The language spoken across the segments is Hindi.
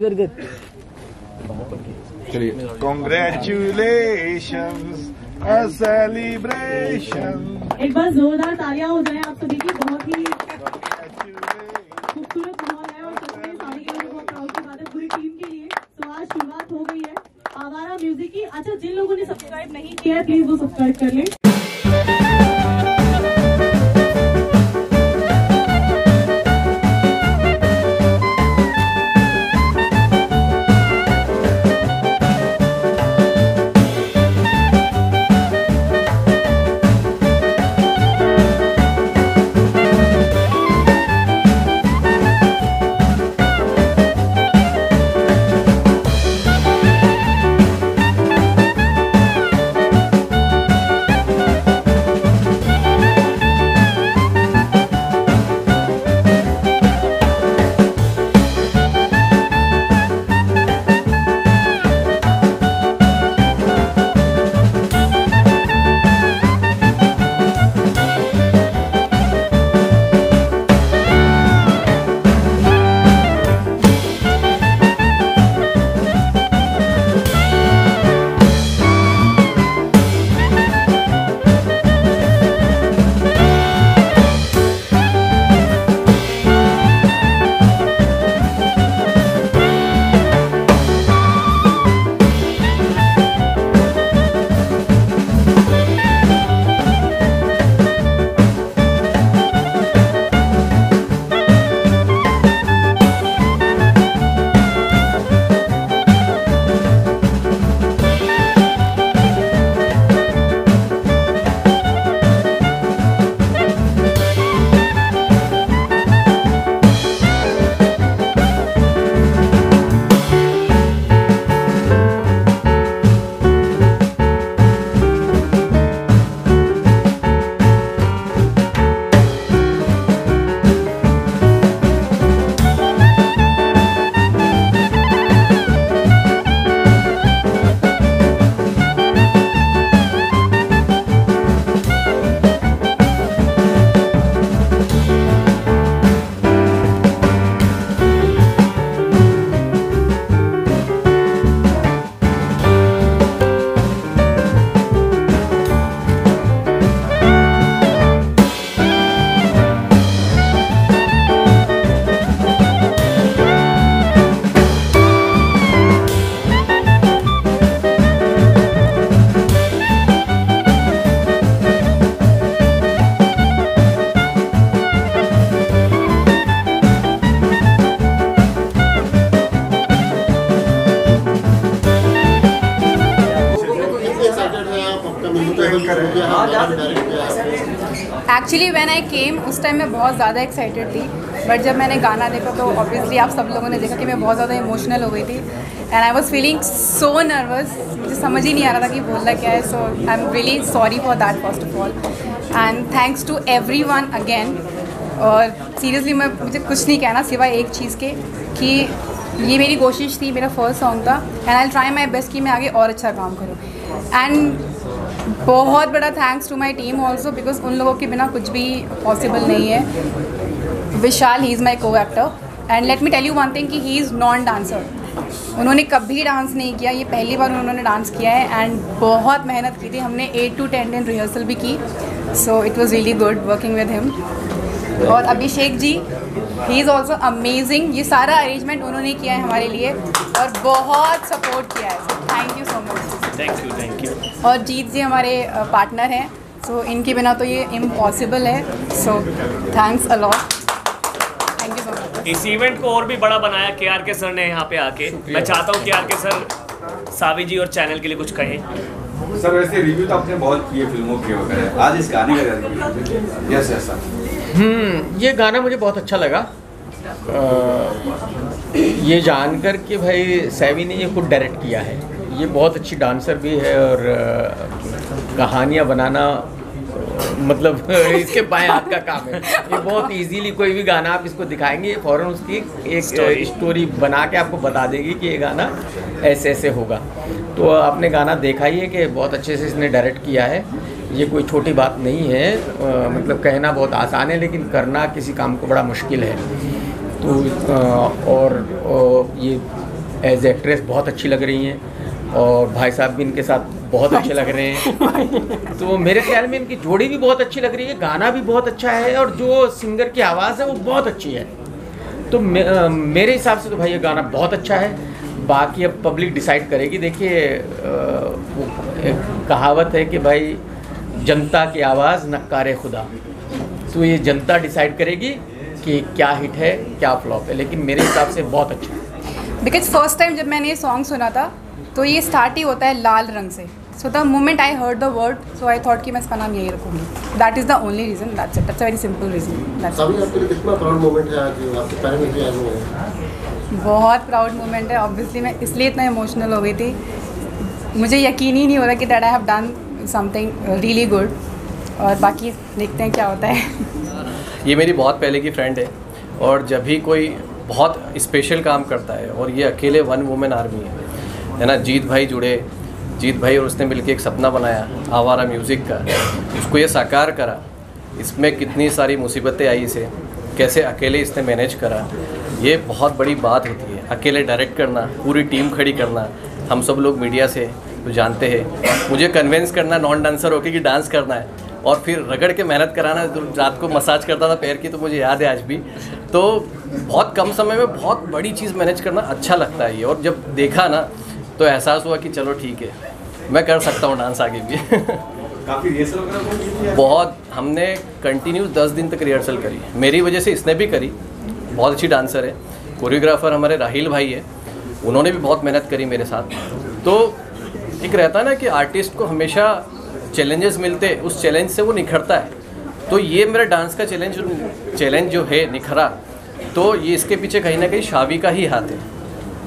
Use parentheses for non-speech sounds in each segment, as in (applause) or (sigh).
चलिए। Congratulations, a celebration. एक बार जोरदार तालियाँ हो जाए आप सभी की बहुत ही खूबसूरत माहौल है और में सारी के लिए बहुत प्राउड की बात है पूरी टीम के लिए। तो आज शुरुआत हो गई है। आवारा म्यूज़िक की। अच्छा जिन लोगों ने सब्सक्राइब नहीं किया है प्लीज़ वो सब्सक्राइब कर लें। एक्चुअली वैन आई केम उस टाइम मैं बहुत ज़्यादा एक्साइटेड थी। बट जब मैंने गाना देखा तो ऑब्वियसली आप सब लोगों ने देखा कि मैं बहुत ज़्यादा इमोशनल हो गई थी। And I was feeling so nervous मुझे समझ ही नहीं आ रहा था कि बोलना क्या है। So I am really sorry for that first of all and thanks to everyone again और सीरियसली मैं, मुझे कुछ नहीं कहना सिवाय एक चीज़ के, कि ये मेरी कोशिश थी, मेरा फ़र्स्ट सॉन्ग था। And I try my best कि मैं आगे और अच्छा काम करूँ। एंड बहुत बड़ा thanks to my team also because उन लोगों के बिना कुछ भी पॉसिबल नहीं है। विशाल he is my coactor and let me tell you one thing कि ही इज़ नॉन डांसर उन्होंने कभी डांस नहीं किया, ये पहली बार उन्होंने डांस किया है एंड बहुत मेहनत की थी। हमने एट टू टेन दिन रिहर्सल भी की। So it was really good working with him और Abhishek ji he is also amazing ये सारा अरेंजमेंट उन्होंने किया है हमारे लिए और बहुत सपोर्ट किया है। थैंक यू थैंक यू और जीत जी हमारे पार्टनर हैं। सो so, इनके बिना तो ये इम्पॉसिबल है। So thanks a lot thank you so much इस इवेंट को और भी बड़ा बनाया के आर के सर ने यहाँ पे आके। मैं चाहता हूँ के आर के सर सावी जी और चैनल के लिए कुछ कहें। सर वैसे रिव्यू तो आपने बहुत किए फ़िल्मों के वगैरह। आज इस गाने का यस यस सर हम्म ये गाना मुझे बहुत अच्छा लगा। अ, ये जानकर कि भाई सैवी ने ये खुद डायरेक्ट किया है। ये बहुत अच्छी डांसर भी है और कहानियाँ बनाना मतलब (laughs) इसके बाएँ हाथ का काम है। ये बहुत इजीली कोई भी गाना आप इसको दिखाएँगे ये फ़ौरन उसकी एक. स्टोरी बना के आपको बता देगी कि ये गाना ऐसे ऐसे होगा। तो आपने गाना देखा ही है कि बहुत अच्छे से इसने डायरेक्ट किया है। ये कोई छोटी बात नहीं है अ, मतलब कहना बहुत आसान है लेकिन करना किसी काम को बड़ा मुश्किल है। तो अ, और अ, ये एज एक्ट्रेस बहुत अच्छी लग रही हैं। और भाई साहब भी इनके साथ बहुत अच्छे लग रहे हैं। (laughs) तो मेरे ख्याल में इनकी जोड़ी भी बहुत अच्छी लग रही है गाना भी बहुत अच्छा है और जो सिंगर की आवाज़ है वो बहुत अच्छी है। तो मे, मेरे हिसाब से तो भाई ये गाना बहुत अच्छा है। बाकी अब पब्लिक डिसाइड करेगी। देखिए वो कहावत है कि भाई जनता की आवाज़ नक्कारे खुदा। तो ये जनता डिसाइड करेगी कि क्या हिट है क्या फ्लॉप है लेकिन मेरे हिसाब से बहुत अच्छा है। बिकॉज़ फ़र्स्ट टाइम जब मैंने ये सॉन्ग सुना था तो ये स्टार्ट ही होता है लाल रंग से। So the moment I heard the word so I thought कि मैं इसका नाम यही रखूँगी। That is the only reason that's it that's very simple reason that's सभी आपके लिए कितना प्राउड मोमेंट है आज? आपके पैरेंट्स भी आए हुए हैं। बहुत प्राउड मोमेंट है ऑब्वियसली मैं इसलिए इतना इमोशनल हो गई थी। मुझे यकीन ही नहीं हो रहा कि that I have done something really good और बाकी देखते हैं क्या होता है। ये मेरी बहुत पहले की फ्रेंड है। और जब भी कोई बहुत स्पेशल काम करता है और ये अकेले वन वुमेन आर्मी है है ना? जीत भाई जुड़े, जीत भाई और उसने मिलके एक सपना बनाया, आवारा म्यूज़िक का। उसको ये साकार करा। इसमें कितनी सारी मुसीबतें आई इसे। कैसे अकेले इसने मैनेज करा? ये बहुत बड़ी बात होती है। अकेले डायरेक्ट करना, पूरी टीम खड़ी करना, हम सब लोग मीडिया से तो जानते हैं। मुझे कन्वेंस करना नॉन डांसर होके कि डांस करना है। और फिर रगड़ के मेहनत कराना तो रात को मसाज करता था पैर की तो मुझे याद है आज भी। तो बहुत कम समय में बहुत बड़ी चीज़ मैनेज करना अच्छा लगता है ये। और जब देखा ना तो एहसास हुआ कि चलो ठीक है मैं कर सकता हूँ डांस आगे भी। (laughs) काफ़ी रिहर्सल वगैरह बहुत हमने कंटिन्यू दस दिन तक रिहर्सल करी। मेरी वजह से इसने भी करी। बहुत अच्छी डांसर है कोरियोग्राफर हमारे राहिल भाई है। उन्होंने भी बहुत मेहनत करी मेरे साथ। तो एक रहता है ना कि आर्टिस्ट को हमेशा चैलेंजेस मिलते उस चैलेंज से वो निखरता है। तो ये मेरा डांस का चैलेंज चैलेंज जो है निखरा तो ये इसके पीछे कहीं ना कहीं शावी का ही हाथ है।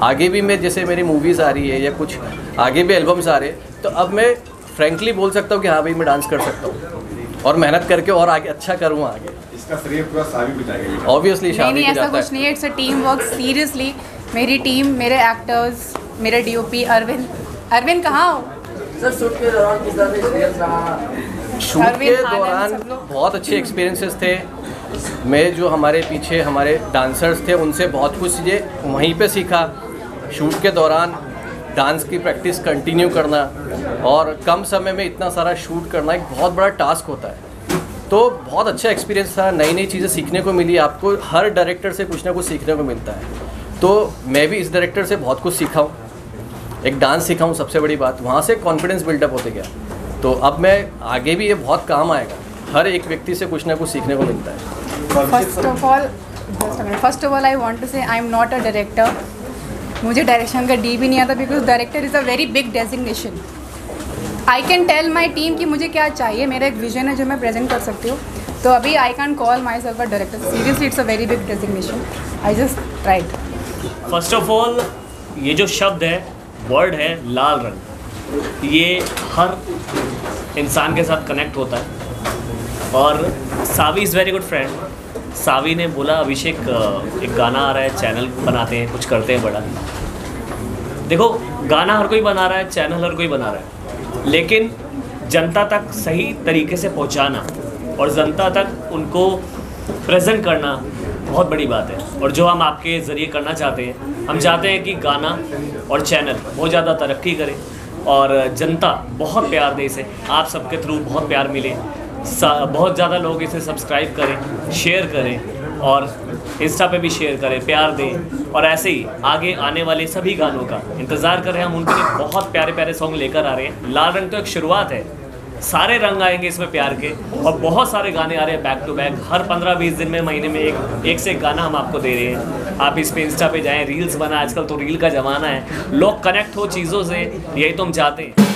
आगे भी मैं जैसे मेरी मूवीज़ आ रही है या कुछ आगे भी एल्बम्स आ रहे हैं तो अब मैं फ्रेंकली बोल सकता हूँ कि हाँ भाई मैं डांस कर सकता हूँ और मेहनत करके और आगे अच्छा करूँ आगे। इसका श्रेय पूरा को जाएगा ऑब्वियसली नहीं नहीं ऐसा कुछ नहीं है it's a team work seriously मेरी टीम मेरे एक्टर्स मेरे डीओपी अरविंद अरविंद कहाँ हो? शूट अरविंद, के दौरान सब लोग। बहुत अच्छे एक्सपीरियंसेस थे। मैं जो हमारे पीछे हमारे डांसर्स थे उनसे बहुत कुछ चीज़ें वहीं पे सीखा। शूट के दौरान डांस की प्रैक्टिस कंटिन्यू करना और कम समय में इतना सारा शूट करना एक बहुत बड़ा टास्क होता है। तो बहुत अच्छा एक्सपीरियंस था नई नई चीज़ें सीखने को मिली, आपको हर डायरेक्टर से कुछ ना कुछ सीखने को मिलता है। तो मैं भी इस डायरेक्टर से बहुत कुछ सीखा हूँ। एक डांस सीखा हूँ, सबसे बड़ी बात। वहाँ से कॉन्फिडेंस बिल्डअप होते गया। तो अब मैं आगे भी ये बहुत काम आएगा। हर एक व्यक्ति से कुछ ना कुछ सीखने को मिलता है। First of all first of all I want to say I am not a director मुझे डायरेक्शन का डी भी नहीं आता because director is a very big designation I can tell my team कि मुझे क्या चाहिए, मेरा एक विजन है जो मैं प्रेजेंट कर सकती हूँ। तो अभी I can call myself a director seriously it's a very big designation I just tried first of all ये जो शब्द है वर्ड है, लाल रंग। ये हर इंसान के साथ कनेक्ट होता है। और Savi is very good friend Savi ने बोला, अभिषेक एक गाना आ रहा है, चैनल बनाते हैं, कुछ करते हैं बड़ा देखो, गाना हर कोई बना रहा है, चैनल हर कोई बना रहा है। लेकिन जनता तक सही तरीके से पहुंचाना और जनता तक उनको प्रेजेंट करना बहुत बड़ी बात है। और जो हम आपके ज़रिए करना चाहते हैं, हम चाहते हैं कि गाना और चैनल बहुत ज़्यादा तरक्की करें और जनता बहुत प्यार दे इसे। आप सबके थ्रू बहुत प्यार मिले। बहुत ज़्यादा लोग इसे सब्सक्राइब करें शेयर करें और इंस्टा पे भी शेयर करें, प्यार दें। और ऐसे ही आगे आने वाले सभी गानों का इंतज़ार कर रहे हैं हम, उनके बहुत प्यारे प्यारे सॉन्ग लेकर आ रहे हैं। लाल रंग तो एक शुरुआत है। सारे रंग आएँगे इसमें प्यार के और बहुत सारे गाने आ रहे हैं बैक टू बैक हर पंद्रह बीस दिन में महीने में एक एक से एक गाना हम आपको दे रहे हैं। आप इस पे इंस्टा पे जाएँ रील्स बना, आजकल तो रील का ज़माना है। लोग कनेक्ट हो चीज़ों से, यही तो हम चाहते हैं।